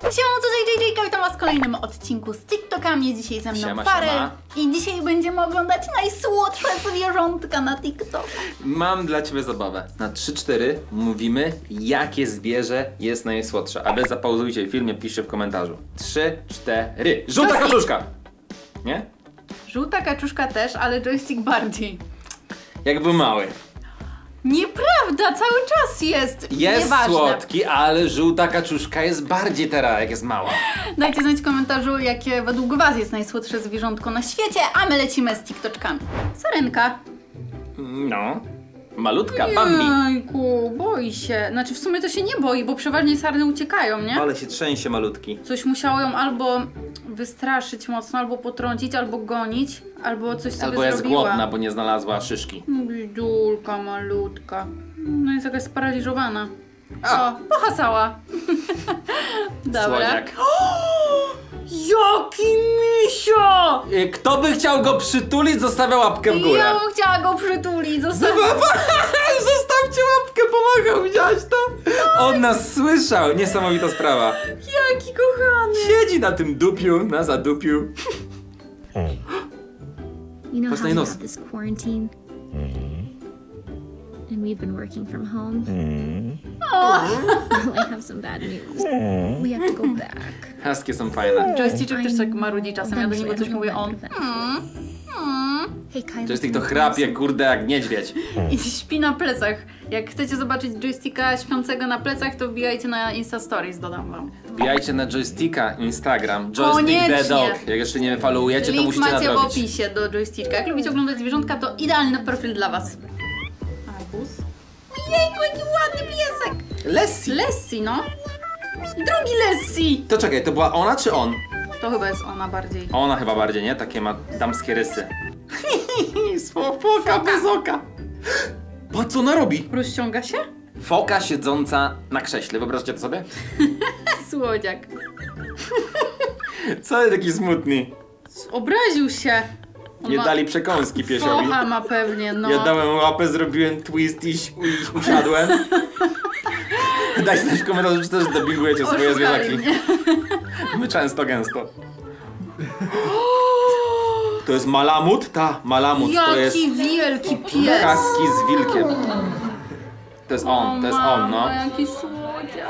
Siema, tutaj JJ, witam was w kolejnym odcinku z TikTokami. Dzisiaj ze mną Siema, siema. i dzisiaj będziemy oglądać najsłodsze zwierzątka na TikTok. Mam dla ciebie zabawę. Na 3-4 mówimy, jakie zwierzę jest najsłodsze. A wy zapauzujcie film, piszcie w komentarzu. 3, 4. Żółta Joystick. kaczuszka! Nie? Żółta kaczuszka też, ale joystick bardziej. Jak był mały. Nieprawda, cały czas jest. Jest Nieważne. słodki, ale żółta kaczuszka jest bardziej teraz, jak jest mała. Dajcie znać w komentarzu, jakie według was jest najsłodsze zwierzątko na świecie, a my lecimy z TikToczkami. Sarenka. No. Malutka, Bambi. Jejku, boi się. Znaczy w sumie to się nie boi, bo przeważnie sarny uciekają, nie? Ale się trzęsie malutki. Coś musiało ją albo wystraszyć mocno, albo potrącić, albo gonić, albo coś sobie Albo jest zrobiła. głodna, bo nie znalazła szyszki. Bidulka malutka. No jest jakaś sparaliżowana. A. O, pohasała. Dobra. Słodziak. Jaki misio! Y, Kto by chciał go przytulić, zostawia łapkę w górę. Ja bym chciała go przytulić, zostawić. Zostawcie łapkę, pomagał, widziałaś to? On nas słyszał, niesamowita sprawa. Jaki kochany. Siedzi na tym dupiu, na zadupiu. You know have this quarantine? And we've been working from home. well, I have some bad news. We have to go back. Haskie są fajne. Joystick też tak marudzi czasem, ja do niego coś mówię, on Hey, Kylie. Joystick to chrapie, kurde, jak niedźwiedź. i śpi na plecach. Jak chcecie zobaczyć joysticka śpiącego na plecach, to wbijajcie na Insta Stories, dodam wam. Wbijajcie na joysticka Instagram, joystick Koniecznie. the dog. Jak jeszcze nie followujecie, to Link musicie macie w nadrobić. opisie do joysticka. Jak lubicie oglądać zwierzątka, to idealny profil dla was. Arbuz. Ojejku, jaki ładny piesek! Lessie. Lessie, no. Drugi Lessie! To czekaj, to była ona czy on? To chyba jest ona bardziej. Ona chyba bardziej, nie? Takie ma damskie rysy. Foka bez oka. Patrz co ona robi? Rozciąga się? Foka siedząca na krześle, wyobraźcie to sobie? Słodziak. Co jest taki smutny? Obraził się. Nie dali przekąski piesiowi. Focha ma pewnie, no. Ja dałem łapę, zrobiłem twist i, usiadłem. Dajcie znać w komentarzu, czy też dubbingujecie swoje zwierzaki. mnie. My często, gęsto. To jest malamut? Ta, malamut. To jest Jaki wielki pies. kaski z wilkiem. To jest on, to jest on, no. Jaki słodziak.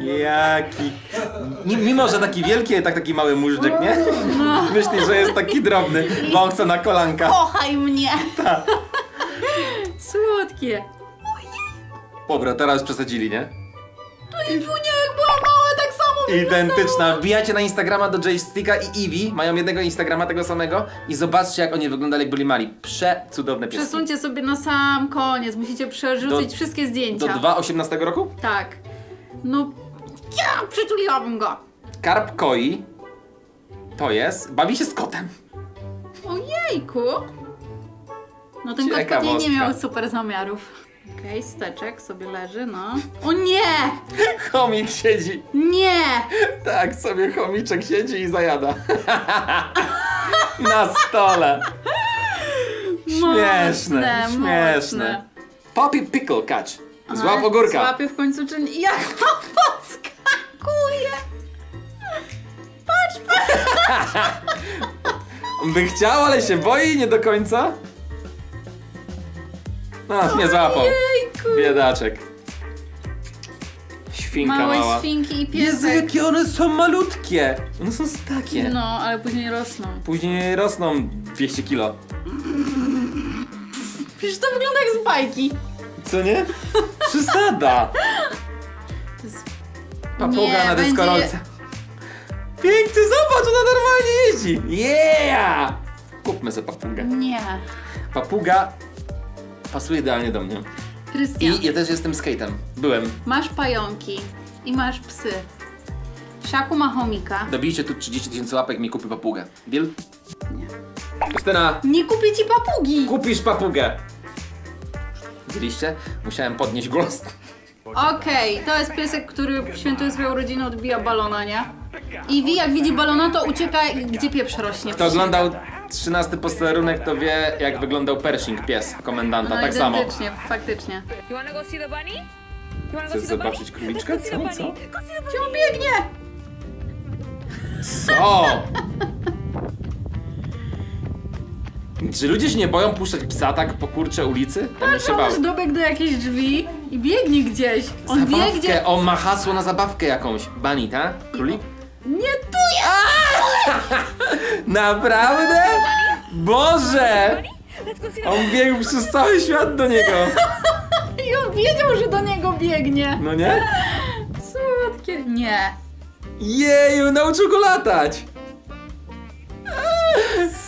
Jaki... Mimo, że taki wielki, tak taki mały móżdżek, nie? No. Myśli, że jest taki drobny, bo on chce na kolanka. Kochaj mnie. Tak. Słodkie. Dobra, teraz przesadzili, nie? To i Wunia jak była mała, tak samo Identyczna. Wbijacie na Instagrama do Joysticka i Eevee. Mają jednego Instagrama tego samego. I zobaczcie, jak oni wyglądali, jak byli mali. Przecudowne pieski. Przesuńcie sobie na sam koniec, musicie przerzucić Do- wszystkie Do zdjęcia. 2.18 roku? Tak. No, ja przytuliłabym go. Karp koi. To jest. Bawi się z kotem. Ojejku. No ten kot pewnie nie miał super zamiarów. Okej, steczek sobie leży, no. O nie! Chomik siedzi. Nie! Tak, sobie chomiczek siedzi i zajada. Na stole. Śmieszne, Mocne, śmieszne. mocne. Poppy pickle catch. Złap ogórka. Złapie w końcu, czy nie? Jak On by chciał, ale się boi nie do końca. No, nie złapał. Biedaczek. Świnka Małe mała. świnki i Jezu, piesek. jakie one są malutkie. One są takie. No, ale później rosną. Później rosną 200 kilo. Przecież to wygląda jak z bajki. Co nie? Przesada. To jest... Papuga Nie, na będzie- deskorolce. Piękny, zobacz, ona normalnie jeździ. Yeah! Kupmy sobie papugę. Nie. Papuga pasuje idealnie do mnie. Krystian, I ja też jestem skatem. Byłem. masz pająki i masz psy. Szaku ma chomika. Dobijcie tu 30 tysięcy łapek mi kupi papugę. Deal? Nie. Justyna, Nie kupię ci papugi! kupisz papugę. Widzieliście? Musiałem podnieść głos. Okej, to jest piesek, który świętuje swoją rodzinę, odbija balona, nie? I wi, jak widzi balona, to ucieka, gdzie pieprz rośnie. Kto oglądał 13 posterunek, to wie, jak wyglądał Pershing, pies komendanta. No tak samo. faktycznie. You wanna go see the bunny? Chcesz zobaczyć króliczka? Co? Co? Gdzie on biegnie? Co? Czy ludzie się nie boją puszczać psa tak po kurcze ulicy? Ja bym się bał. Dobiegł do jakiejś drzwi i biegnie gdzieś. On wie Zabawkę, gdzie... on ma hasło na zabawkę jakąś. Bunny, tak? Królik? Nie tu jest! Naprawdę? Boże! On biegł przez cały świat do niego. I on wiedział, że do niego biegnie. No nie? Słodkie. Nie. Jeju, nauczył go latać.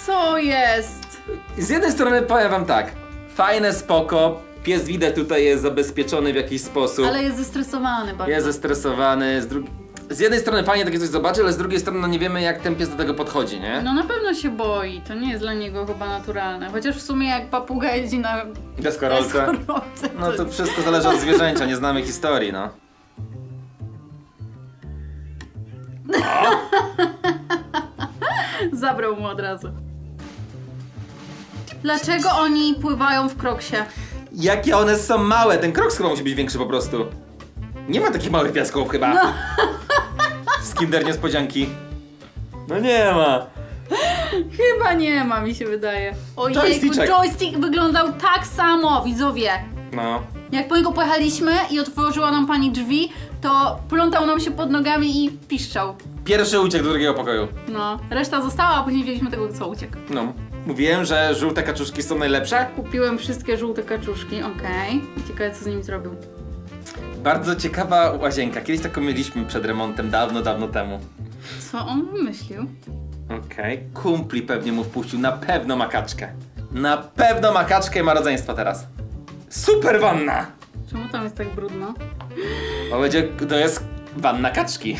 Co jest? Z jednej strony powiem wam tak. Fajne, spoko. Pies widać tutaj jest zabezpieczony w jakiś sposób. Ale jest zestresowany bardzo. Jest zestresowany. Z, drugi... z jednej strony fajnie takie coś zobaczy, ale z drugiej strony no nie wiemy jak ten pies do tego podchodzi, nie? No na pewno się boi. To nie jest dla niego chyba naturalne. Chociaż w sumie jak papuga jeździ na Deskorolce. deskorolce, No to wszystko zależy od zwierzęcia, nie znamy historii, no. Zabrał mu od razu. Dlaczego oni pływają w kroksie? Jakie one są małe, ten kroks chyba musi być większy po prostu. Nie ma takich małych piasków chyba. No. Kinder niespodzianki. No nie ma. Chyba nie ma, mi się wydaje. Ojejku, Joysticzek. joystick wyglądał tak samo, widzowie. No. Jak po niego pojechaliśmy i otworzyła nam pani drzwi, to plątał nam się pod nogami i piszczał. Pierwszy uciekł do drugiego pokoju. No, reszta została, a później wzięliśmy tego, co uciekł. No. Mówiłem, że żółte kaczuszki są najlepsze. Kupiłem wszystkie żółte kaczuszki, okej. Ciekawe, co z nimi zrobił. Bardzo ciekawa łazienka. Kiedyś taką mieliśmy przed remontem, dawno, dawno temu. Co on wymyślił? Okej. Kumpli pewnie mu wpuścił. Na pewno ma kaczkę. Na pewno ma kaczkę i ma rodzeństwa teraz. Super wanna! Czemu tam jest tak brudno? Bo będzie, to jest wanna kaczki.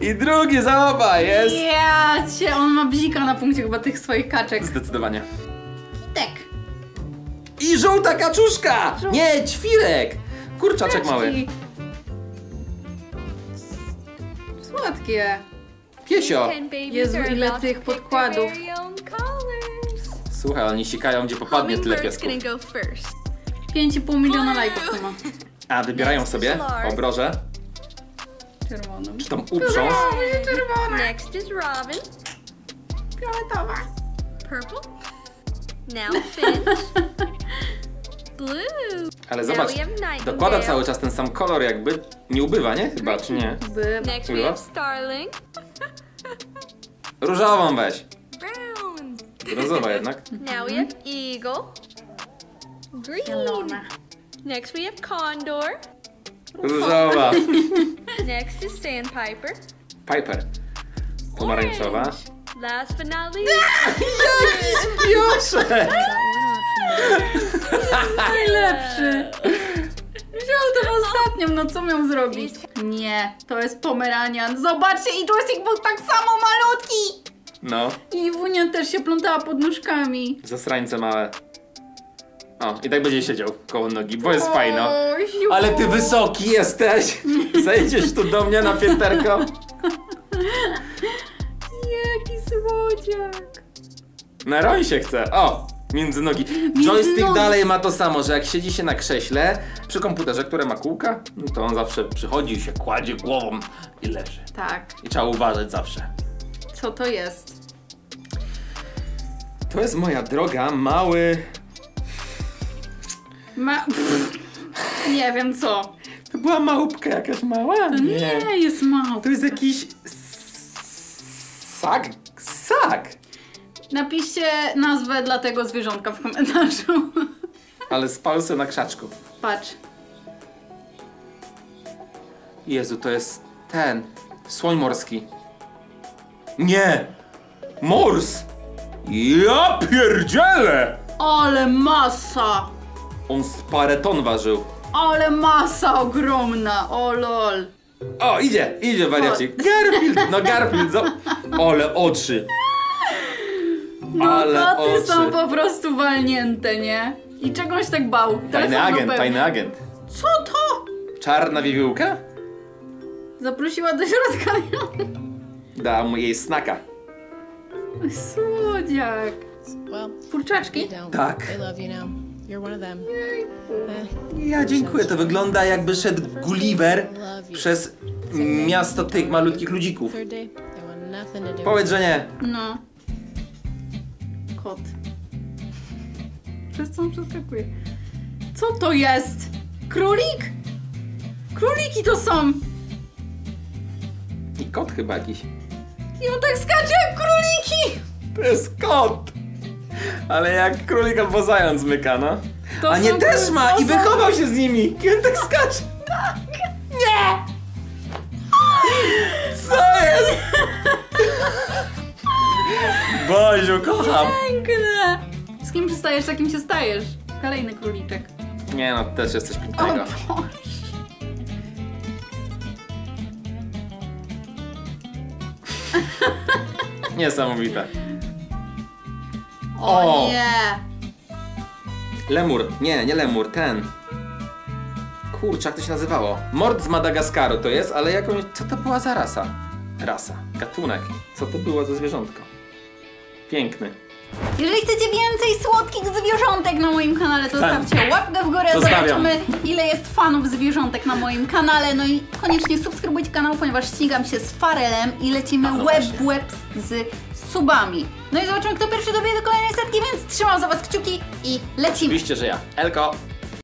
I drugi za oba jest. Ja cię, on ma bzika na punkcie chyba tych swoich kaczek. Zdecydowanie. Tak. I żółta kaczuszka! Żół- Nie, ćwirek! Kurczaczek mały. Kaczki. Słodkie. Piesio. Jezu, ile tych podkładów. Słuchaj, oni sikają gdzie popadnie tyle piesków. gonna go first. 5,5 miliona lajków to ma. A, wybierają sobie obroże. Czerwoną. Czy tam uprzą? Next is Robin. Fioletowa. Purple. Now Finch. Blue. Ale zobacz, dokłada cały czas ten sam kolor jakby. Nie ubywa, nie? Chyba, czy nie? Next we have Starling. Różową weź. Brown. Brązowa jednak. Now we have Eagle. Green. Next we have Condor. Różowa. Next is Sandpiper. Piper. Pomarańczowa. Orange. Last but not least. Piotrek! Najlepszy. Wziął tą ostatnią, no co miał zrobić? Nie, to jest pomeranian. Zobaczcie, i joystick był tak samo malutki. No, I Wunia też się plątała pod nóżkami. zasrańce małe. O, i tak będzie siedział koło nogi, bo jest fajno. Ale ty wysoki jesteś! Zejdziesz tu do mnie na pięterko. Jaki słodziak. Na roń się chce. O! Między nogi. Joystick nogi. dalej ma to samo, że jak siedzi się na krześle przy komputerze, które ma kółka, no to on zawsze przychodzi, się kładzie głową i leży. Tak, I trzeba uważać zawsze. co to jest? To jest moja droga, mały. Ma... Nie wiem co. To była małpka jakaś mała? To nie, jest mało. To jest jakiś. Sak? Sak! Napiszcie nazwę dla tego zwierzątka w komentarzu. Ale spał sobie na krzaczku. Patrz. Jezu, to jest ten. Słoń morski. Nie! Mors! Ja pierdzielę! Ale masa! On z parę ton ważył. Ale masa ogromna! O lol. O, idzie, idzie wariacik. Garfield, no Garfield, zo... Ale oczy. No Ale koty oczy. są po prostu walnięte, nie? I czegoś tak bał. Tajny agent, pewnie. tajny agent. Co to? Czarna wiewiórka? Zaprosiła do środka. Da mu jej snaka. Słodziak. Kurczaczki? Tak. Ja dziękuję, to wygląda jakby szedł Gulliver przez miasto tych malutkich ludzików. Powiedz, że nie. No. Kot. Przez co on przeskakuje? Co to jest? Królik? Króliki to są! I kot chyba jakiś. I on tak skacze jak króliki! To jest kot! Ale jak królik albo zając myka, no. To A nie są- też ma i wychował się z nimi. I on tak skacze. Tak. Nie! Co jest? Boziu, kocham. Piękne! Z kim przystajesz, takim się stajesz. Kolejny króliczek. Nie no, też jest coś O pięknego. Boże. Niesamowite. O, O! nie! Lemur. Nie, nie lemur, ten. Kurczę, jak to się nazywało? Mord z Madagaskaru to jest, ale jakąś... Co to była za rasa? Rasa. Gatunek. Co to było za zwierzątko? Piękny. Jeżeli chcecie więcej słodkich zwierzątek na moim kanale, to Tak. zostawcie łapkę w górę, Zostawiam. zobaczymy ile jest fanów zwierzątek na moim kanale. No i koniecznie subskrybujcie kanał, ponieważ ścigam się z Farelem i lecimy no web właśnie. w web z subami. No i zobaczymy kto pierwszy dobije do kolejnej setki, więc trzymam za was kciuki i lecimy. Oczywiście, że ja. Elko.